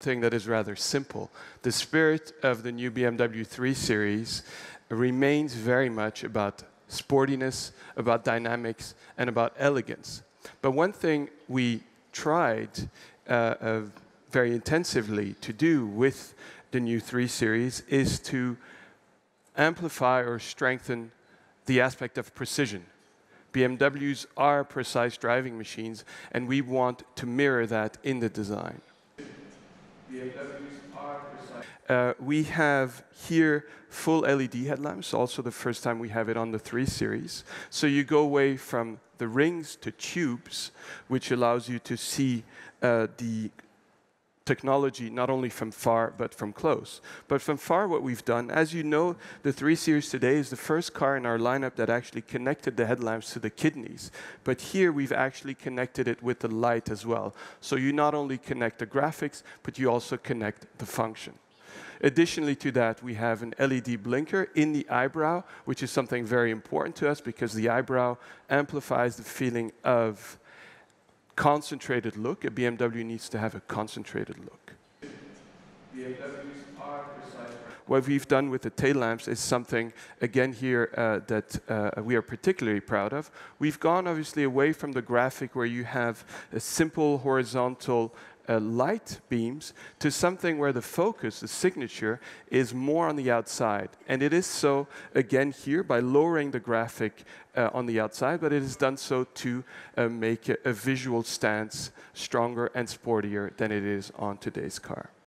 thing that is rather simple. The spirit of the new BMW 3 Series remains very much about sportiness, about dynamics, and about elegance. But one thing we tried uh, uh, very intensively to do with the new 3 Series is to amplify or strengthen the aspect of precision. BMWs are precise driving machines, and we want to mirror that in the design. Uh, we have here full LED headlamps, also the first time we have it on the 3 Series. So you go away from the rings to tubes, which allows you to see uh, the technology not only from far but from close. But from far, what we've done, as you know, the 3 Series today is the first car in our lineup that actually connected the headlamps to the kidneys. But here we've actually connected it with the light as well. So you not only connect the graphics, but you also connect the function. Additionally to that, we have an LED blinker in the eyebrow, which is something very important to us because the eyebrow amplifies the feeling of concentrated look. A BMW needs to have a concentrated look. What we've done with the tail lamps is something, again here, uh, that uh, we are particularly proud of. We've gone obviously away from the graphic where you have a simple horizontal uh, light beams to something where the focus, the signature, is more on the outside. And it is so, again, here by lowering the graphic uh, on the outside, but it is done so to uh, make a, a visual stance stronger and sportier than it is on today's car.